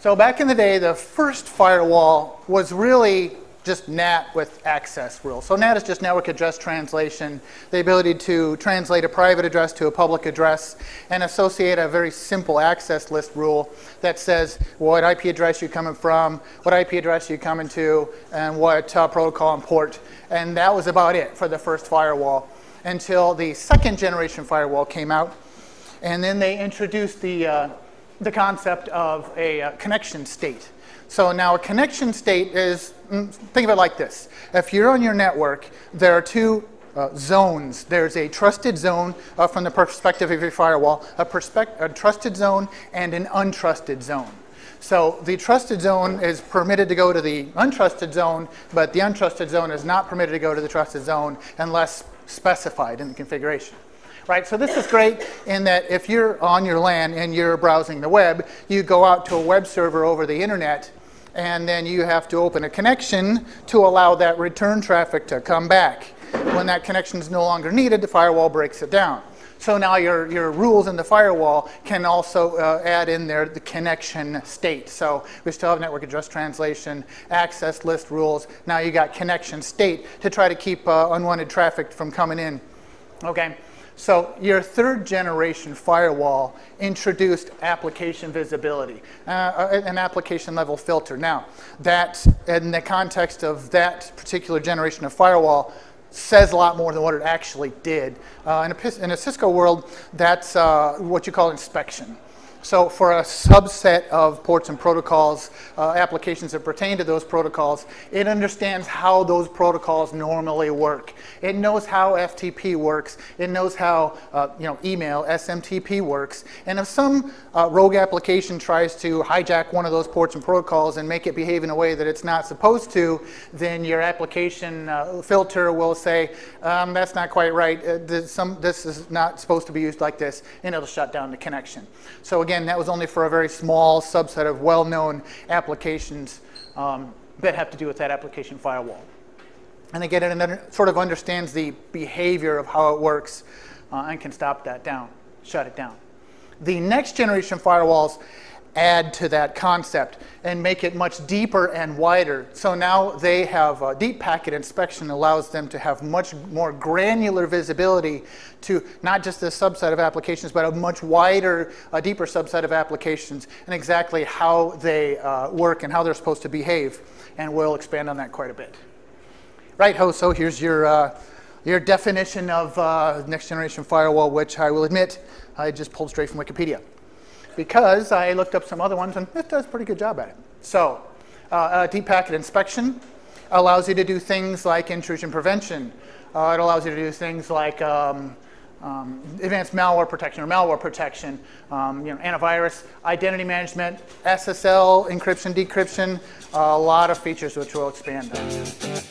So back in the day, the first firewall was really just NAT with access rules. So NAT is just network address translation, the ability to translate a private address to a public address and associate a very simple access list rule that says what IP address you're coming from, what IP address you're coming to, and what uh, protocol and port. And that was about it for the first firewall until the second generation firewall came out. And then they introduced the, uh, the concept of a uh, connection state. So now a connection state is, mm, think of it like this. If you're on your network, there are two uh, zones. There's a trusted zone uh, from the perspective of your firewall, a, a trusted zone and an untrusted zone. So the trusted zone is permitted to go to the untrusted zone, but the untrusted zone is not permitted to go to the trusted zone unless specified in the configuration right? So this is great in that if you're on your LAN and you're browsing the web, you go out to a web server over the internet and then you have to open a connection to allow that return traffic to come back. When that connection is no longer needed, the firewall breaks it down. So now your, your rules in the firewall can also uh, add in there the connection state. So we still have network address translation, access list rules. Now you got connection state to try to keep uh, unwanted traffic from coming in. Okay. So your third generation firewall introduced application visibility, uh, uh, an application level filter. Now, that in the context of that particular generation of firewall says a lot more than what it actually did. Uh, in, a, in, a, Cisco world, that's uh, what you call inspection. So for a subset of ports and protocols, uh, applications that pertain to those protocols, it understands how those protocols normally work. It knows how FTP works. It knows how uh, you know, email, SMTP works. And if some uh, rogue application tries to hijack one of those ports and protocols and make it behave in a way that it's not supposed to, then your application uh, filter will say, um, that's not quite right. Uh, this, some, this is not supposed to be used like this, and it'll shut down the connection. So again, that was only for a very small subset of well-known applications um, that have to do with that application firewall. And again, it and sort of understands the behavior of how it works uh, and can stop that down, shut it down. The next generation firewalls add to that concept and make it much deeper and wider. So now they have a deep packet inspection allows them to have much more granular visibility to not just this subset of applications, but a much wider, a deeper subset of applications and exactly how they uh, work and how they're supposed to behave. And we'll expand on that quite a bit. Right, ho, so here's your, uh, your definition of uh, next generation firewall, which I will admit I just pulled straight from Wikipedia because I looked up some other ones and it does a pretty good job at it. So uh, uh, deep packet inspection allows you to do things like intrusion prevention. Uh, it allows you to do things like um, um, advanced malware protection or malware protection, um, you know, antivirus, identity management, SSL, encryption, decryption, a lot of features which we'll expand on.